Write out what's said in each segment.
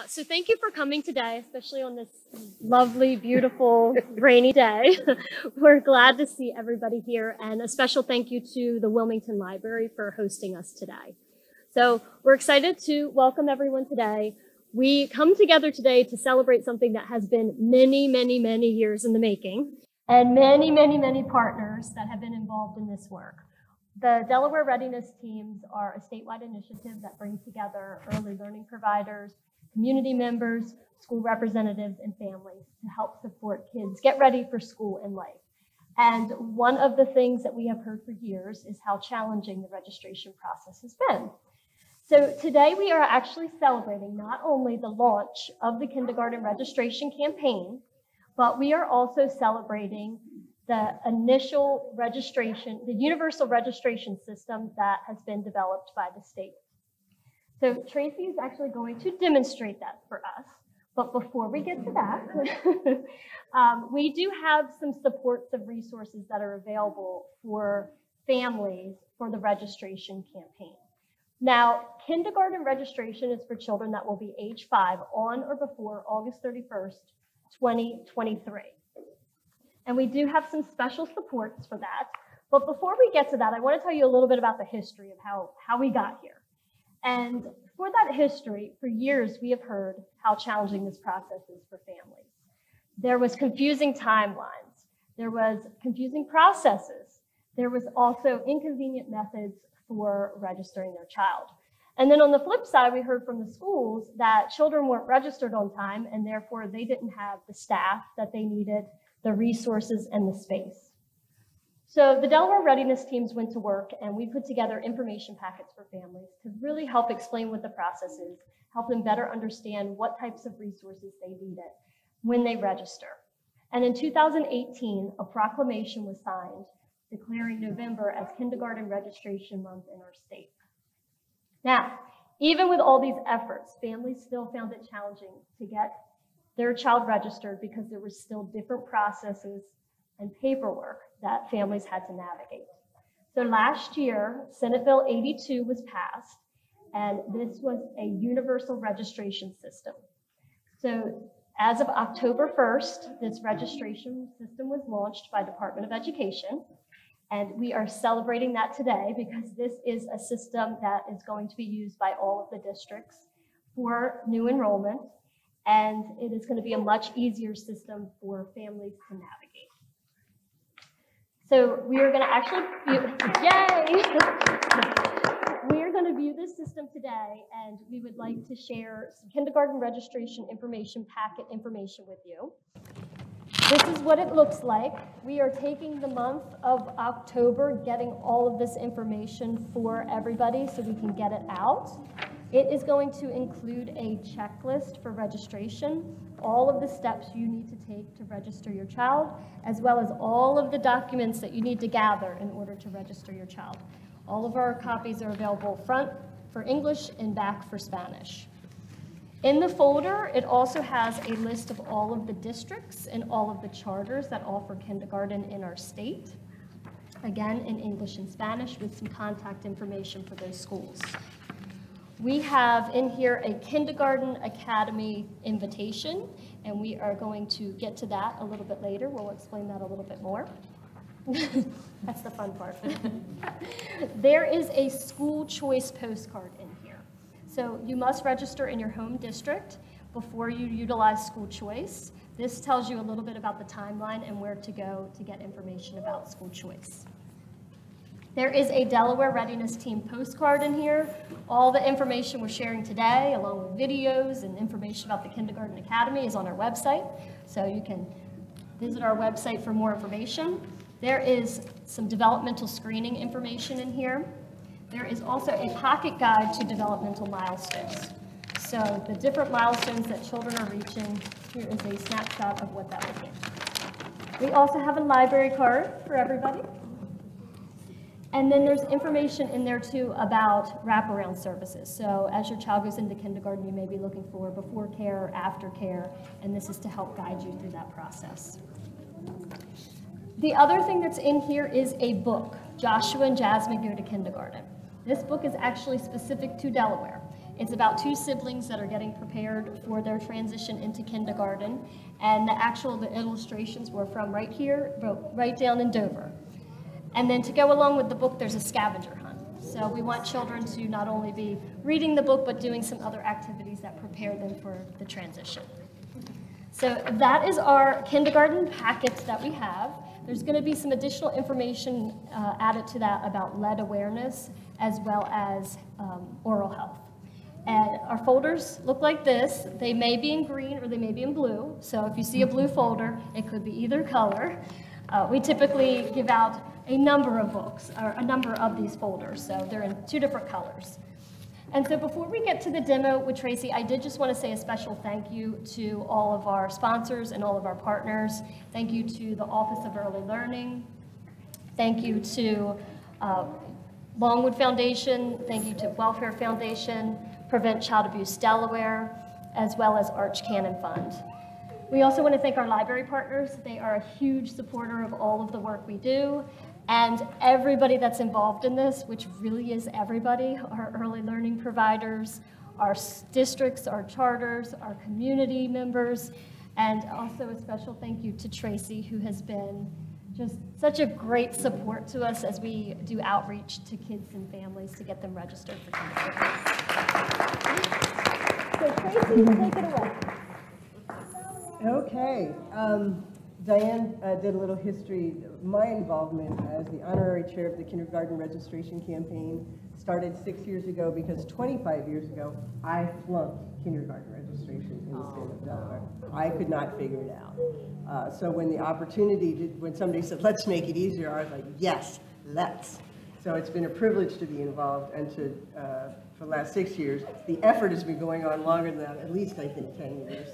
Uh, so thank you for coming today, especially on this lovely, beautiful, rainy day. We're glad to see everybody here and a special thank you to the Wilmington Library for hosting us today. So we're excited to welcome everyone today. We come together today to celebrate something that has been many, many, many years in the making and many, many, many partners that have been involved in this work. The Delaware Readiness Teams are a statewide initiative that brings together early learning providers, community members, school representatives, and families to help support kids get ready for school and life. And one of the things that we have heard for years is how challenging the registration process has been. So today we are actually celebrating not only the launch of the kindergarten registration campaign, but we are also celebrating the initial registration, the universal registration system that has been developed by the state. So Tracey is actually going to demonstrate that for us. But before we get to that, um, we do have some supports of resources that are available for families for the registration campaign. Now, kindergarten registration is for children that will be age five on or before August 31st, 2023. And we do have some special supports for that. But before we get to that, I want to tell you a little bit about the history of how, how we got here. And for that history, for years, we have heard how challenging this process is for families. There was confusing timelines. There was confusing processes. There was also inconvenient methods for registering their child. And then on the flip side, we heard from the schools that children weren't registered on time and therefore they didn't have the staff that they needed, the resources, and the space. So the Delaware readiness teams went to work and we put together information packets for families to really help explain what the process is, help them better understand what types of resources they needed when they register. And in 2018, a proclamation was signed declaring November as kindergarten registration month in our state. Now, even with all these efforts, families still found it challenging to get their child registered because there were still different processes and paperwork that families had to navigate. So last year, Senate Bill 82 was passed, and this was a universal registration system. So as of October 1st, this registration system was launched by Department of Education, and we are celebrating that today because this is a system that is going to be used by all of the districts for new enrollment, and it is going to be a much easier system for families to navigate. So we are going to actually view, yay! we are going to view this system today, and we would like to share some kindergarten registration information packet information with you. This is what it looks like. We are taking the month of October, getting all of this information for everybody so we can get it out. It is going to include a checklist for registration, all of the steps you need to take to register your child, as well as all of the documents that you need to gather in order to register your child. All of our copies are available front for English and back for Spanish. In the folder, it also has a list of all of the districts and all of the charters that offer kindergarten in our state. Again, in English and Spanish with some contact information for those schools. We have in here a kindergarten academy invitation, and we are going to get to that a little bit later. We'll explain that a little bit more. That's the fun part. there is a school choice postcard in here. So you must register in your home district before you utilize school choice. This tells you a little bit about the timeline and where to go to get information about school choice. There is a Delaware Readiness Team postcard in here. All the information we're sharing today, along with videos and information about the Kindergarten Academy, is on our website. So you can visit our website for more information. There is some developmental screening information in here. There is also a pocket guide to developmental milestones. So the different milestones that children are reaching, here is a snapshot of what that would be. We also have a library card for everybody. And then there's information in there too about wraparound services. So as your child goes into kindergarten, you may be looking for before care, after care, and this is to help guide you through that process. The other thing that's in here is a book, Joshua and Jasmine Go to Kindergarten. This book is actually specific to Delaware. It's about two siblings that are getting prepared for their transition into kindergarten. And the actual the illustrations were from right here, right down in Dover. And then to go along with the book, there's a scavenger hunt. So we want children to not only be reading the book, but doing some other activities that prepare them for the transition. So that is our kindergarten packets that we have. There's going to be some additional information uh, added to that about lead awareness as well as um, oral health. And our folders look like this. They may be in green or they may be in blue. So if you see a blue folder, it could be either color. Uh, we typically give out a number of books, or a number of these folders, so they're in two different colors. And so before we get to the demo with Tracey, I did just want to say a special thank you to all of our sponsors and all of our partners. Thank you to the Office of Early Learning. Thank you to uh, Longwood Foundation. Thank you to Welfare Foundation, Prevent Child Abuse Delaware, as well as Arsht-Cannon Fund. We also want to thank our library partners. They are a huge supporter of all of the work we do. And everybody that's involved in this, which really is everybody, our early learning providers, our districts, our charters, our community members, and also a special thank you to Tracey, who has been just such a great support to us as we do outreach to kids and families to get them registered for kindergarten. So Tracey, take it away. Okay. Um, Diane uh, did a little history. My involvement as the honorary chair of the kindergarten registration campaign started six years ago because 25 years ago, I flunked kindergarten registration in the state of Delaware. I could not figure it out. Uh, so when the opportunity, did, when somebody said, let's make it easier, I was like, yes, let's. So it's been a privilege to be involved and to, uh, for the last six years. The effort has been going on longer than that, at least I think 10 years.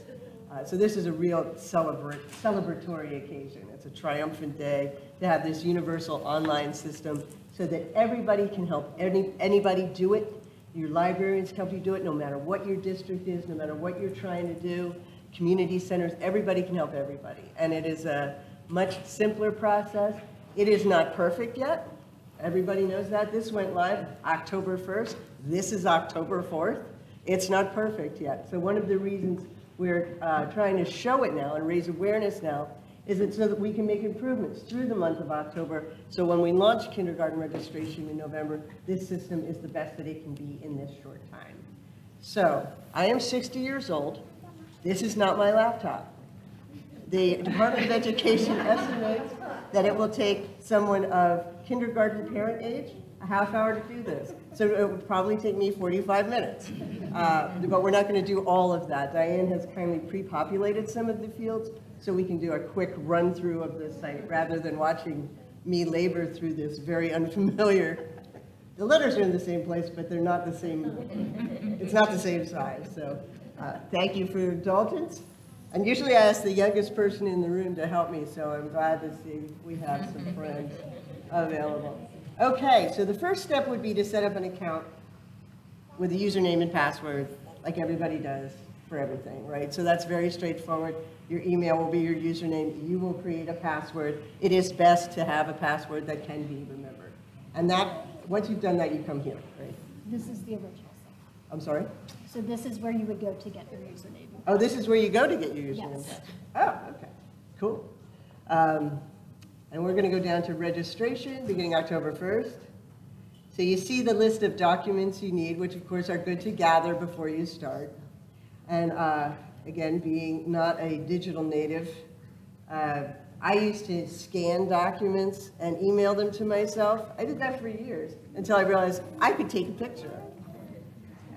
Uh, so this is a real celebratory occasion. It's a triumphant day to have this universal online system so that everybody can help any, anybody do it. Your librarians help you do it no matter what your district is, no matter what you're trying to do. Community centers, everybody can help everybody. And it is a much simpler process. It is not perfect yet. Everybody knows that. This went live October 1st. This is October 4th. It's not perfect yet. So one of the reasons we're uh, trying to show it now and raise awareness now is it so that we can make improvements through the month of October. So when we launch kindergarten registration in November, this system is the best that it can be in this short time. So I am 60 years old. This is not my laptop. The Department of Education estimates that it will take someone of kindergarten parent age half hour to do this. So it would probably take me 45 minutes. Uh, but we're not going to do all of that. Diane has kindly pre-populated some of the fields so we can do a quick run through of the site rather than watching me labor through this very unfamiliar. The letters are in the same place, but they're not the same, it's not the same size. So uh, thank you for your indulgence. And usually I ask the youngest person in the room to help me, so I'm glad to see we have some friends available. Okay, so the first step would be to set up an account with a username and password, like everybody does for everything, right? So that's very straightforward. Your email will be your username. You will create a password. It is best to have a password that can be remembered. And that, once you've done that, you come here, right? This is the original I'm sorry? So this is where you would go to get your username. Oh, this is where you go to get your username? Yes. Oh, okay, cool. Um, and we're going to go down to registration beginning October 1st. So you see the list of documents you need, which of course are good to gather before you start. And uh, again, being not a digital native, uh, I used to scan documents and email them to myself. I did that for years until I realized I could take a picture.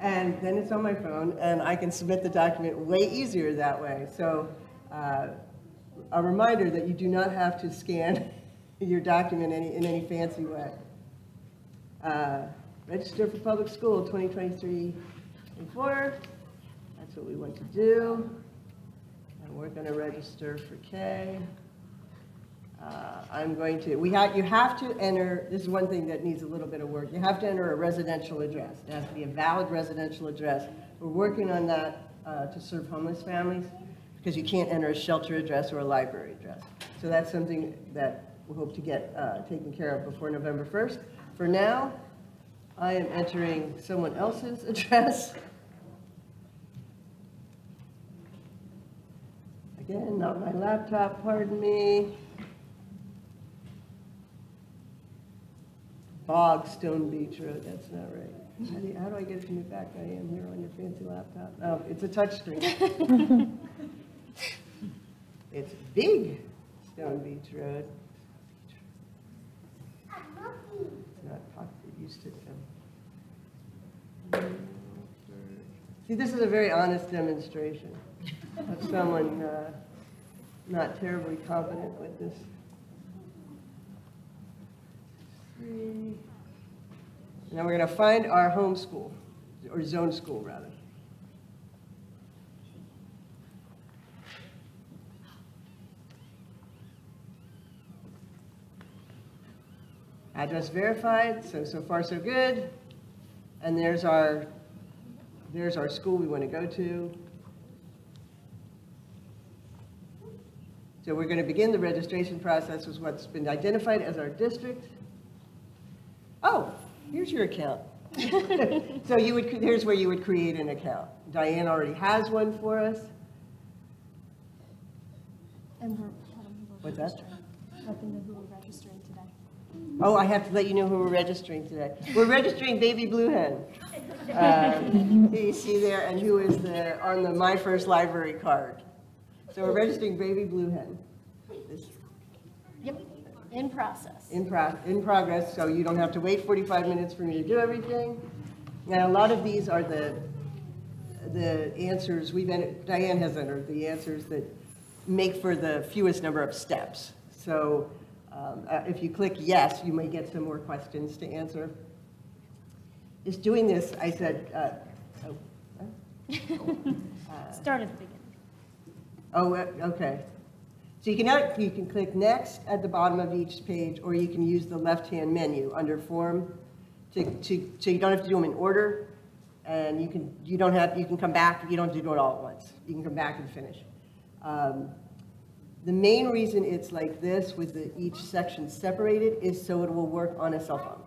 And then it's on my phone, and I can submit the document way easier that way. So uh, a reminder that you do not have to scan your document any, in any fancy way. Uh, register for public school 2023 and 4 That's what we want to do. And we're going to register for K. Uh, I'm going to, we have, you have to enter, this is one thing that needs a little bit of work. You have to enter a residential address. It has to be a valid residential address. We're working on that uh, to serve homeless families because you can't enter a shelter address or a library address. So that's something that we hope to get uh, taken care of before November 1st. For now, I am entering someone else's address. Again, not my laptop, pardon me. Bog Stone Beach Road, that's not right. How do, you, how do, I get it from back? I am here on your fancy laptop. Oh, it's a touch screen. It's big Stone Beach Road. It's not pocket, it used to. um, See, this is a very honest demonstration of someone uh, not terribly competent with this. Now we're going to find our home school, or zone school, rather. Address verified, so, so far so good. And there's our, there's our school we want to go to. So we're going to begin the registration process with what's been identified as our district. Oh, here's your account. So you would, here's where you would create an account. Diane already has one for us. And we're, um, What's that? registering. Let them know who we're registering today. Oh, I have to let you know who we're registering today. We're registering Baby Blue Hen. Um, You see there, and who is the, on the My First Library card. So we're registering Baby Blue Hen. This- Yep, in process. In pro, in progress, so you don't have to wait 45 minutes for me to do everything. And a lot of these are the, the answers, we've, entered- Diane has entered the answers that make for the fewest number of steps. So um, uh, if you click yes, you may get some more questions to answer. Just doing this, I said, uh, oh, uh, Start at the beginning. Oh, uh, okay. So you can, you can click next at the bottom of each page, or you can use the left-hand menu under form to, to, so you don't have to do them in order. And you can, you don't have, you can come back, you don't have to do it all at once. You can come back and finish. Um, The main reason it's like this with the, each section separated is so it will work on a cell phone.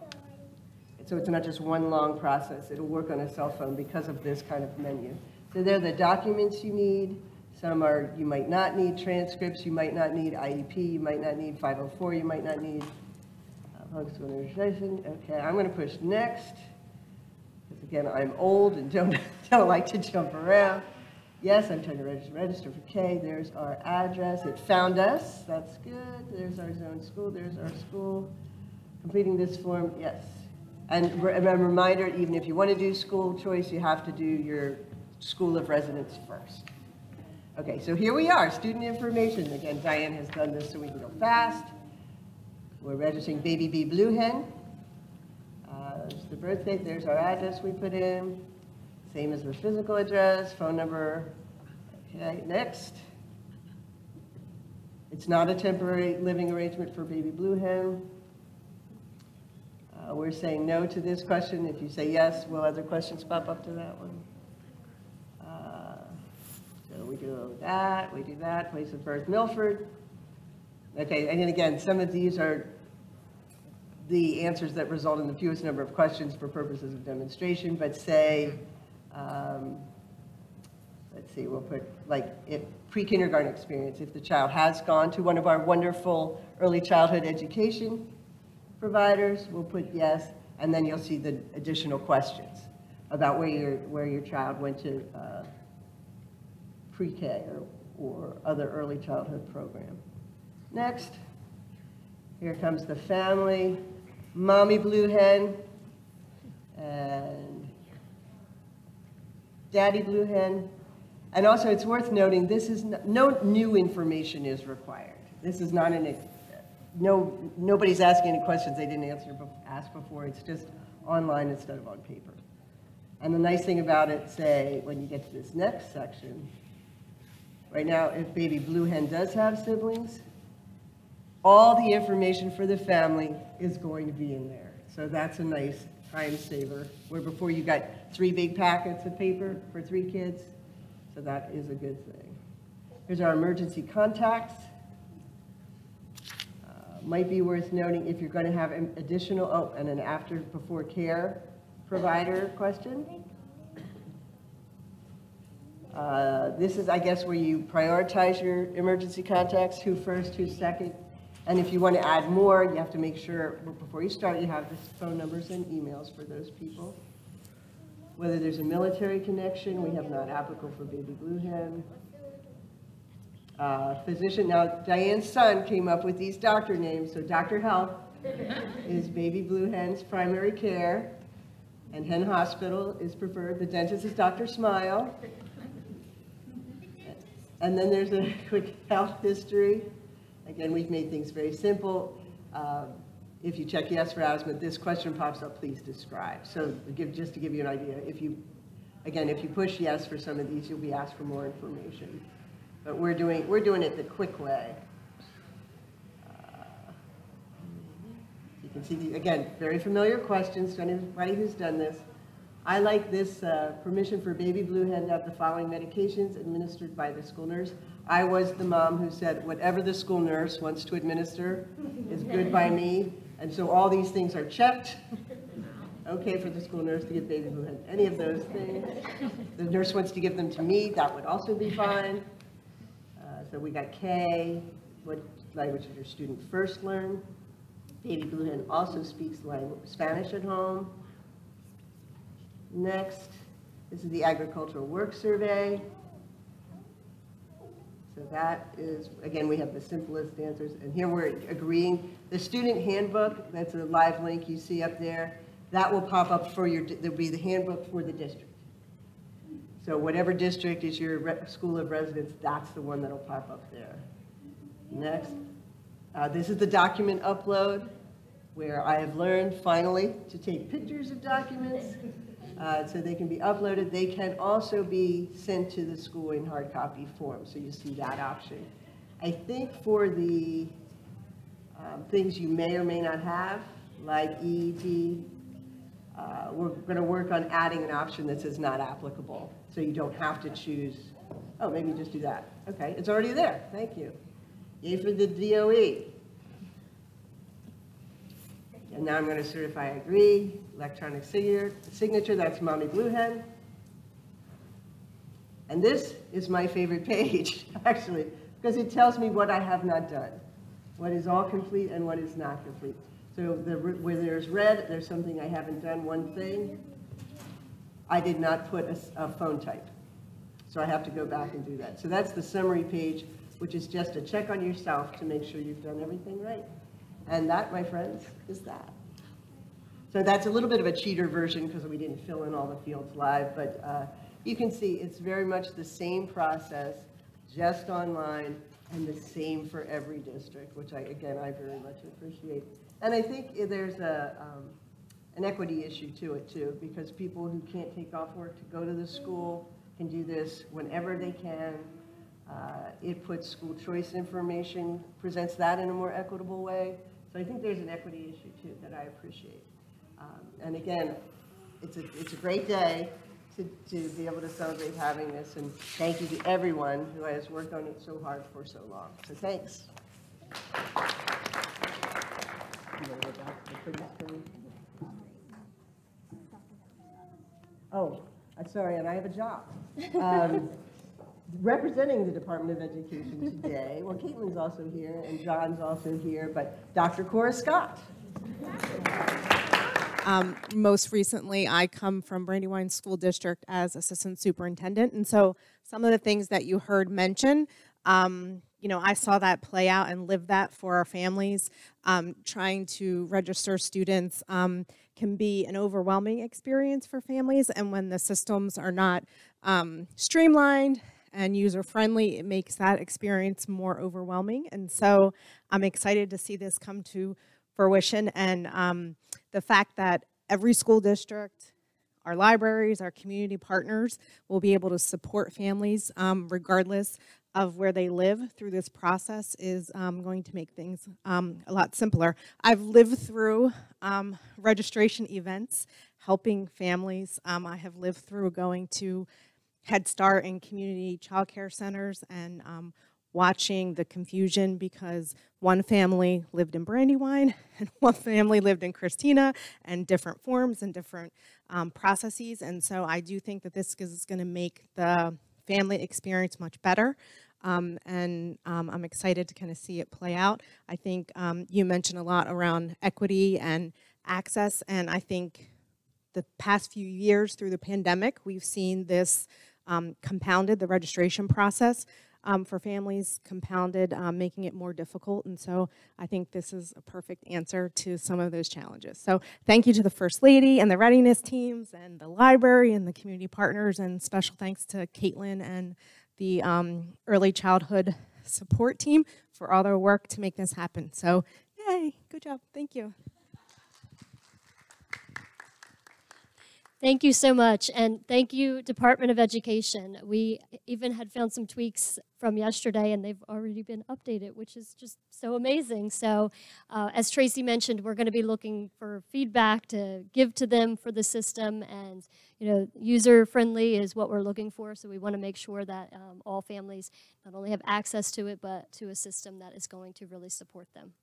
So it's not just one long process, it'll work on a cell phone because of this kind of menu. So there are the documents you need, some are, you might not need transcripts, you might not need IEP, you might not need 504, you might not need uh, public. Okay, I'm gonna push next, because again, I'm old and don't, don't like to jump around. Yes, I'm trying to register, register for K, there's our address, it found us, that's good, there's our zone school, there's our school. Completing this form, yes. And a reminder, even if you want to do school choice, you have to do your school of residence first. Okay, so here we are, student information. Again, Diane has done this so we can go fast. We're registering Baby B Blue Hen. Uh, the birth date, there's our address we put in. Same as the physical address, phone number. Okay, next. It's not a temporary living arrangement for Baby Blue Hen. Uh, We're saying no to this question. If you say yes, will other questions pop up to that one? Uh, So we do that, we do that, place of birth Milford. Okay, and then again, some of these are the answers that result in the fewest number of questions for purposes of demonstration, but say, um, let's see, we'll put like if pre-kindergarten experience, if the child has gone to one of our wonderful early childhood education providers, we'll put yes, and then you'll see the additional questions about where your, where your child went to uh, pre-K or, or other early childhood program. Next, here comes the family, mommy blue hen, and daddy blue hen. And also, it's worth noting, this is, n- no new information is required. This is not an, no, nobody's asking any questions they didn't answer, ask before. It's just online instead of on paper. And the nice thing about it, say, when you get to this next section, right now, if baby blue hen does have siblings, all the information for the family is going to be in there. So that's a nice time saver, where before you got three big packets of paper for three kids. So that is a good thing. Here's our emergency contacts. Uh, Might be worth noting if you're going to have an additional, oh, and an after, before care provider question. Uh, This is, I guess, where you prioritize your emergency contacts, who first, who second. And if you want to add more, you have to make sure, before you start, you have the phone numbers and emails for those people. Whether there's a military connection, we have not applicable for baby blue hen. Uh, Physician, now Diane's son came up with these doctor names, so Dr. Health is baby blue hen's primary care, and hen hospital is preferred. The dentist is Dr. Smile. And then there's a quick health history. Again, we've made things very simple. Um, If you check yes for asthma, this question pops up, please describe. So give, just to give you an idea, if you, again, if you push yes for some of these, you'll be asked for more information. But we're doing, we're doing it the quick way. Uh, You can see, the- again, very familiar questions to anybody who's done this. I like this, uh, permission for baby blue hen to have the following medications administered by the school nurse. I was the mom who said, whatever the school nurse wants to administer is good by me. And so all these things are checked. Okay for the school nurse to give baby blue hen, any of those things. The nurse wants to give them to me, that would also be fine. Uh, So we got K, what language did your student first learn? Baby Blue Hen also speaks Spanish at home. Next, this is the agricultural work survey. So that is, again, we have the simplest answers, and here we're agreeing. The student handbook, that's a live link you see up there, that will pop up for your, there'll be the handbook for the district. So whatever district is your school of residence, that's the one that'll pop up there. Next, uh, this is the document upload, where I have learned finally to take pictures of documents, uh, so they can be uploaded. They can also be sent to the school in hard copy form, so you see that option. I think for the um, things you may or may not have, like EET, uh, we're going to work on adding an option that says not applicable, so you don't have to choose, oh, maybe just do that. Okay, it's already there, thank you. Yay for the DOE. And now I'm going to certify agree, electronic signature, that's Mommy Blue Hen. And this is my favorite page, actually, because it tells me what I have not done, what is all complete and what is not complete. So the, where there's red, there's something I haven't done, one thing. I did not put a phone type. So I have to go back and do that. So that's the summary page, which is just a check on yourself to make sure you've done everything right. And that, my friends, is that. So that's a little bit of a cheater version because we didn't fill in all the fields live, but uh, you can see it's very much the same process, just online, and the same for every district, which I, again, I very much appreciate. And I think there's a, um, an equity issue to it too, because people who can't take off work to go to the school can do this whenever they can. Uh, It puts school choice information, presents that in a more equitable way. So I think there's an equity issue too that I appreciate. Um, And again, it's a, it's a great day to, to be able to celebrate having this, and thank you to everyone who has worked on it so hard for so long. So thanks. Oh, I'm sorry, and I have a job. Um, Representing the Department of Education today, well, Caitlin's also here, and John's also here, but Dr. Cora Scott. Um, most recently, I come from Brandywine School District as assistant superintendent, and so some of the things that you heard mention, um, you know, I saw that play out and live that for our families. Um, trying to register students um, can be an overwhelming experience for families, and when the systems are not um, streamlined and user friendly, it makes that experience more overwhelming. And so, I'm excited to see this come to fruition and um, the fact that every school district, our libraries, our community partners will be able to support families um, regardless of where they live through this process is um, going to make things um, a lot simpler. I've lived through um, registration events helping families. Um, I have lived through going to Head Start and community childcare centers and um, watching the confusion because one family lived in Brandywine and one family lived in Christina and different forms and different um, processes. And so I do think that this is going to make the family experience much better. Um, and um, I'm excited to kind of see it play out. I think um, you mentioned a lot around equity and access, and I think the past few years through the pandemic, we've seen this um, compounded, the registration process um, for families compounded, um, making it more difficult. And so I think this is a perfect answer to some of those challenges. So thank you to the First Lady and the readiness teams and the library and the community partners, and special thanks to Caitlin and the um, early childhood support team for all their work to make this happen. So yay, good job, thank you. Thank you so much. And thank you, Department of Education. We even had found some tweaks from yesterday and they've already been updated, which is just so amazing. So uh, as Tracey mentioned, we're gonna be looking for feedback to give to them for the system and you know, user-friendly is what we're looking for. So we wanna make sure that um, all families not only have access to it, but to a system that is going to really support them.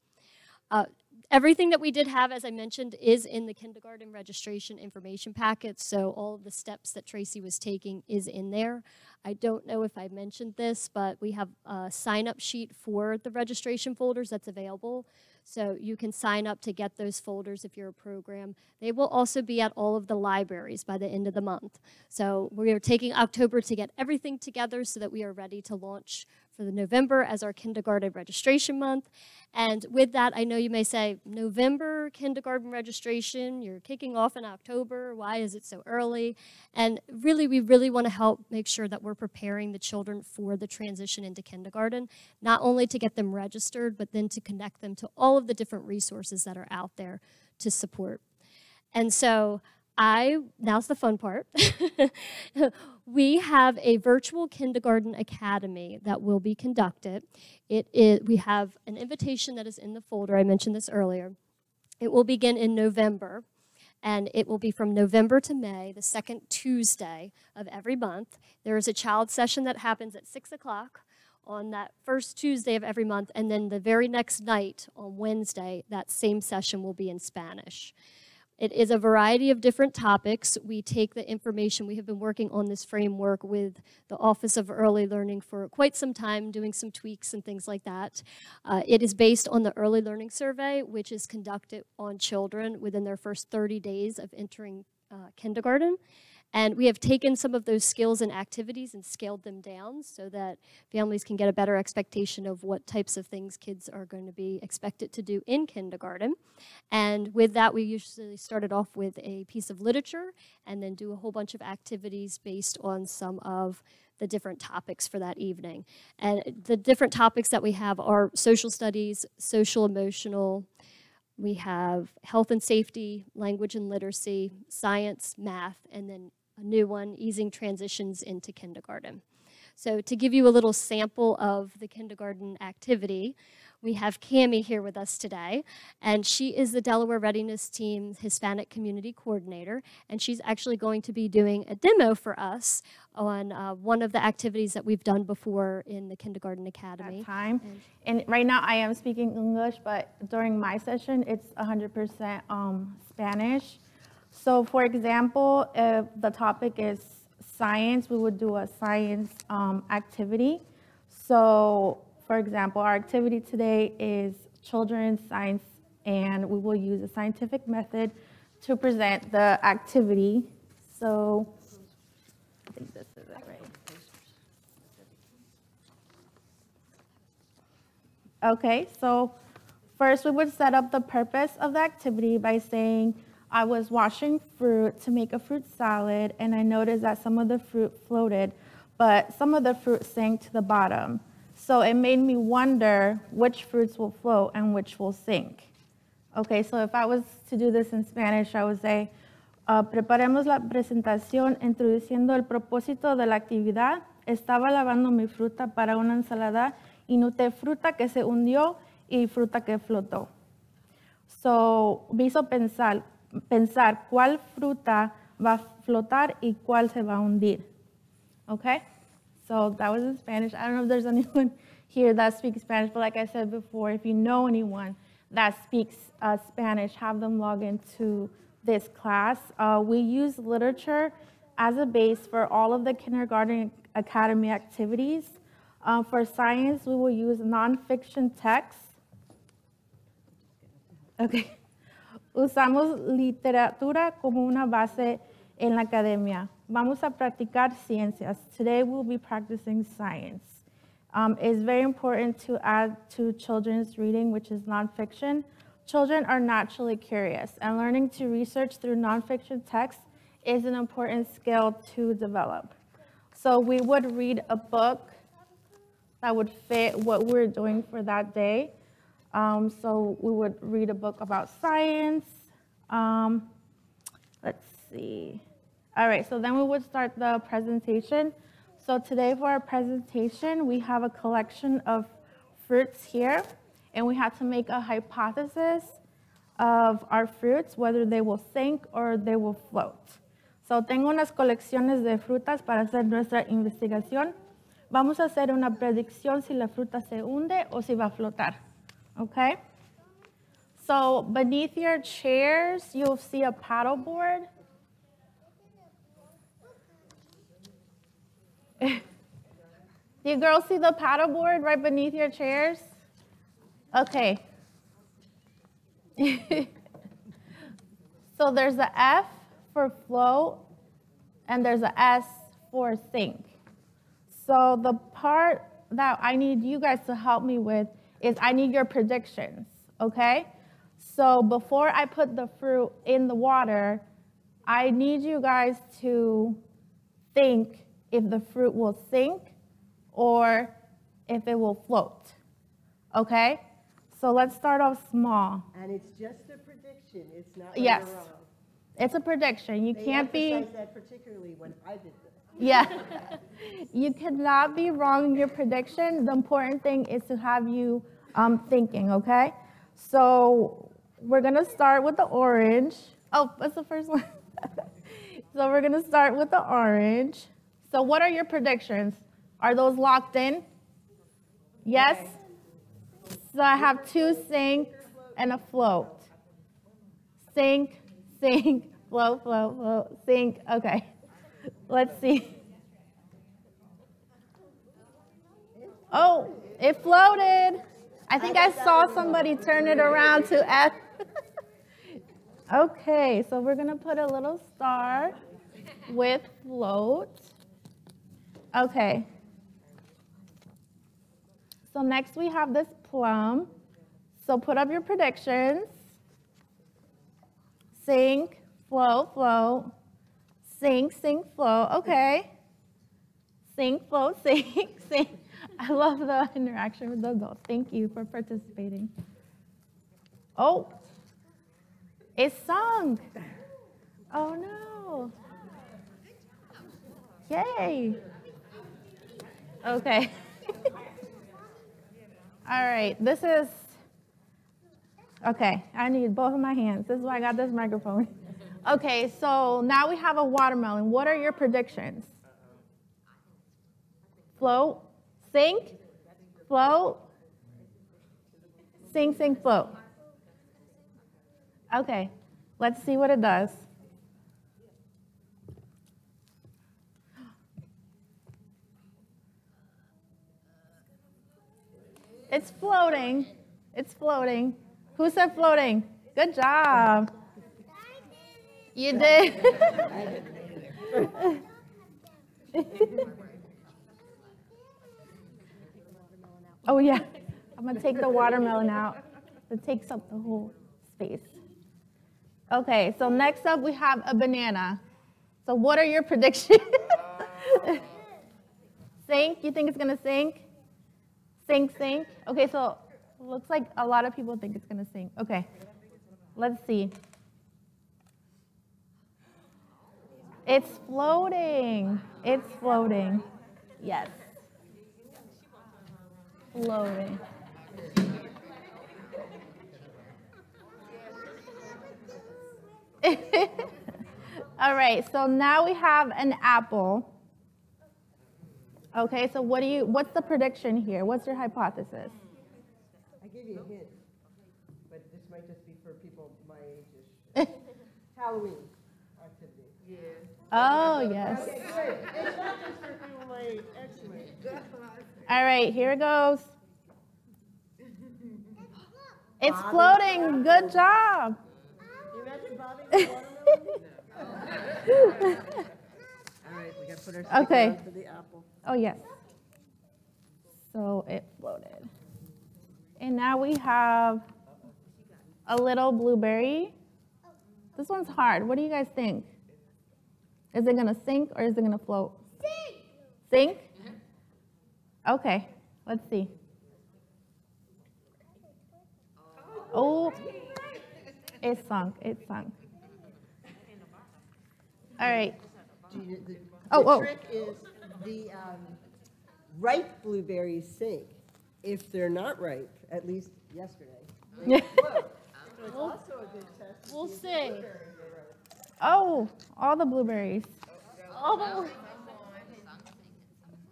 Uh, everything that we did have, as I mentioned, is in the kindergarten registration information packet. So all of the steps that Tracey was taking is in there. I don't know if I mentioned this, but we have a sign-up sheet for the registration folders that's available. So you can sign up to get those folders if you're a program. They will also be at all of the libraries by the end of the month. So we are taking October to get everything together so that we are ready to launch for the November as our kindergarten registration month. And with that, I know you may say, November kindergarten registration, you're kicking off in October, why is it so early? And really, we really want to help make sure that we're preparing the children for the transition into kindergarten, not only to get them registered, but then to connect them to all of the different resources that are out there to support. And so I, now's the fun part. we have a virtual kindergarten academy that will be conducted. It is, we have an invitation that is in the folder. I mentioned this earlier. It will begin in November, and it will be from November to May, the second Tuesday of every month. There is a child session that happens at 6 o'clock on that first Tuesday of every month, and then the very next night on Wednesday, that same session will be in Spanish. It is a variety of different topics. We take the information, we have been working on this framework with the Office of Early Learning for quite some time, doing some tweaks and things like that. Uh, it is based on the Early Learning Survey, which is conducted on children within their first 30 days of entering uh, kindergarten. And we have taken some of those skills and activities and scaled them down so that families can get a better expectation of what types of things kids are going to be expected to do in kindergarten. And with that, we usually started off with a piece of literature and then do a whole bunch of activities based on some of the different topics for that evening. And the different topics that we have are social studies, social emotional, we have health and safety, language and literacy, science, math, and then a new one, easing transitions into kindergarten. So to give you a little sample of the kindergarten activity, we have Cami here with us today, and she is the Delaware Readiness Team Hispanic Community Coordinator, and she's actually going to be doing a demo for us on uh, one of the activities that we've done before in the Kindergarten Academy. That time, and, and right now I am speaking English, but during my session it's 100% um, Spanish. So for example, if the topic is science, we would do a science um, activity. So for example, our activity today is children's science, and we will use a scientific method to present the activity. So I think this is it, right? Okay, so first we would set up the purpose of the activity by saying, I was washing fruit to make a fruit salad and I noticed that some of the fruit floated, but some of the fruit sank to the bottom. So it made me wonder which fruits will float and which will sink. Okay, so if I was to do this in Spanish, I would say, uh, preparemos la presentación introduciendo el propósito de la actividad. Estaba lavando mi fruta para una ensalada y noté fruta que se hundió y fruta que flotó. So, me hizo pensar, pensar cuál fruta va a flotar y cuál se va a hundir. Okay? So that was in Spanish. I don't know if there's anyone here that speaks Spanish, but like I said before, if you know anyone that speaks uh, Spanish, have them log into this class. Uh, we use literature as a base for all of the kindergarten Academy activities. Uh, for science, we will use nonfiction texts. Okay. Usamos literatura como una base en la academia. Vamos a practicar ciencias. Today we'll be practicing science. Um, it's very important to add to children's reading, which is nonfiction. Children are naturally curious, and learning to research through nonfiction text is an important skill to develop. So we would read a book that would fit what we're doing for that day. Um, so we would read a book about science. Um, let's see. All right, so then we would start the presentation. So today for our presentation, we have a collection of fruits here, and we had to make a hypothesis of our fruits, whether they will sink or they will float. So tengo unas colecciones de frutas para hacer nuestra investigación. Vamos a hacer una predicción si la fruta se hunde o si va a flotar. Okay? So beneath your chairs, you'll see a paddle board. Do you girls see the paddle board right beneath your chairs? Okay. so there's a F for float and there's a S for sink. So the part that I need you guys to help me with is I need your predictions, okay? So before I put the fruit in the water, I need you guys to think if the fruit will sink or if it will float, okay? So let's start off small. And it's just a prediction, it's not Yes. It's a prediction. You They can't be. that particularly when I did this. Yeah. you cannot be wrong in your prediction. The important thing is to have you um, thinking, okay? So we're going to start with the orange. Oh, what's the first one? so we're going to start with the orange. So what are your predictions? Are those locked in? Yes? So I have two sink and a float. Sink, sink, float, float, float, sink. Okay. Let's see. Oh, it floated. I think I saw somebody turn it around to F. okay, so we're gonna put a little star with float. Okay. So next we have this plum. So put up your predictions. Sink, float, float. Sink, sink, flow. Okay. Sink, flow, sink, sink. I love the interaction with the adults. Thank you for participating. Oh, it sunk. Oh no. Yay. Okay. All right, this is, okay, I need both of my hands. This is why I got this microphone. Okay, so now we have a watermelon. What are your predictions? Float, sink, float, sink, sink, float. Okay, let's see what it does. It's floating. It's floating. Who said floating? Good job. You did. oh yeah. I'm gonna take the watermelon out. It takes up the whole space. Okay, so next up we have a banana. So what are your predictions? sink? You think it's gonna sink? Sink, sink. Okay, so looks like a lot of people think it's gonna sink. Okay, let's see. It's floating. It's floating. Yes. Floating. All right, so now we have an apple. Okay, so what do you what's the prediction here? What's your hypothesis? I gave you a hint, but this might just be for people my age-ish. Halloween activity. Yeah. Oh, yes. It's not just for people my age, yes. All right, here it goes. It's floating. Good job. You imagine Bobby with watermelon? All right, we gotta put our sticker Okay. on for the apple. Oh, yes. So it floated. And now we have a little blueberry. This one's hard. What do you guys think? Is it gonna sink or is it gonna float? Sink. Sink? Okay, let's see. Oh, it sunk, it sunk. All right. Gina, the- Oh, The oh. trick is the um, ripe blueberries sink. If they're not ripe, at least yesterday, they float. So it's also a good test. We'll see Oh, all the blueberries. Oh, but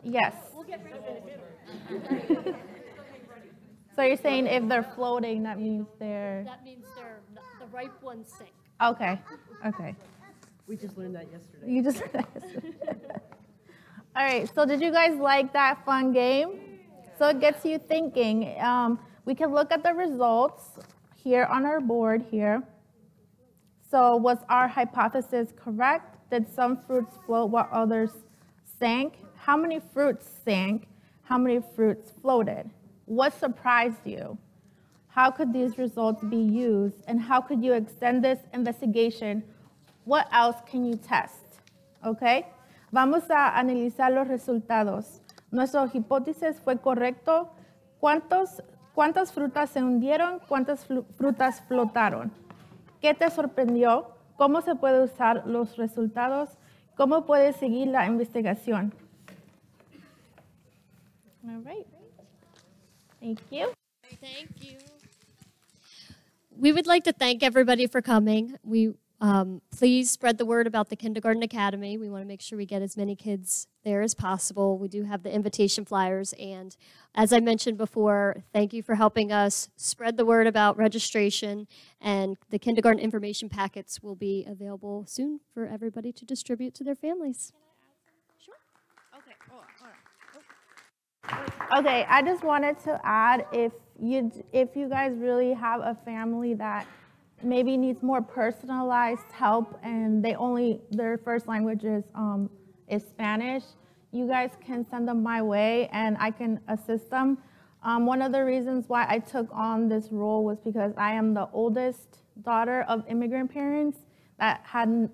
Yes. we'll get rid of it. So you're saying if they're floating, that means they're, That means they're, the ripe ones sink. okay, okay. We just learned that yesterday. You just. All right, so did you guys like that fun game? So it gets you thinking. Um, we can look at the results here on our board here. So was our hypothesis correct? Did some fruits float while others sank? How many fruits sank? How many fruits floated? What surprised you? How could these results be used? And how could you extend this investigation? What else can you test? Okay? Vamos a analizar los resultados. Nuestra hipótesis fue correcto. ¿Cuántos, ¿Cuántas frutas se hundieron? ¿Cuántas frutas flotaron? ¿Qué te sorprendió? ¿Cómo se puede usar los resultados? ¿Cómo puedes seguir la investigación? All right. Thank you. Thank you. We would like to thank everybody for coming. We um, please spread the word about the Kindergarten Academy. We want to make sure we get as many kids there as possible. We do have the invitation flyers, and as I mentioned before, thank you for helping us spread the word about registration. And the kindergarten information packets will be available soon for everybody to distribute to their families. Okay, I just wanted to add if you if you guys really have a family that maybe needs more personalized help and they only their first language is um, is Spanish, you guys can send them my way and I can assist them. Um, one of the reasons why I took on this role was because I am the oldest daughter of immigrant parents that had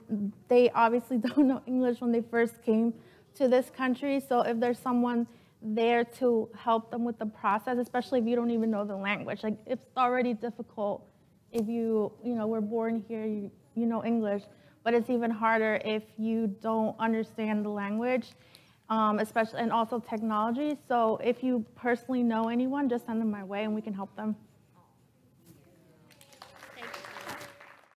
they obviously don't know English when they first came to this country. So if there's someone there to help them with the process, especially if you don't even know the language. Like it's already difficult if you, you know, were born here, you, you know English, but it's even harder if you don't understand the language, um, especially, and also technology. So if you personally know anyone, just send them my way and we can help them.